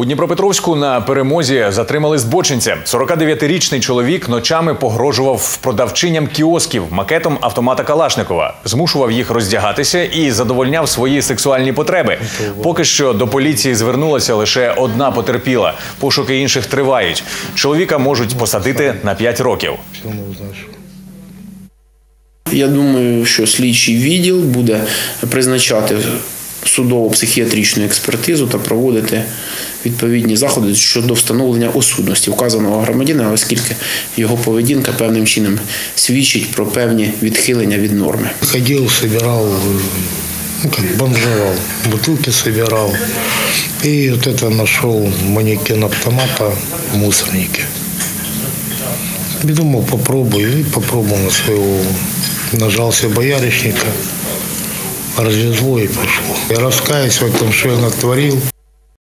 У Дніпропетровську на перемозі затримали збочинця. 49-річний чоловік ночами погрожував продавчиням кіосків макетом автомата Калашникова, змушував їх роздягатися і задовольняв свої сексуальні потреби. Поки що до поліції звернулася лише одна потерпіла. Пошуки інших тривають. Чоловіка можуть посадити на 5 років. Я думаю, що слідчий відділ буде призначати судово-психіатричну експертизу та проводити відповідні заходи щодо встановлення осудності вказаного громадянина, оскільки його поведінка певним чином свідчить про певні відхилення від норми. Ходил, собирал, э, ну как бомжевал, бутылки собирал. И вот это нашел манекен автомата в мусорнике. И думал, попробую. И попробовал на своего. Нажался боярышника, развезло и пошло. Я раскаюсь в этом, что я натворил.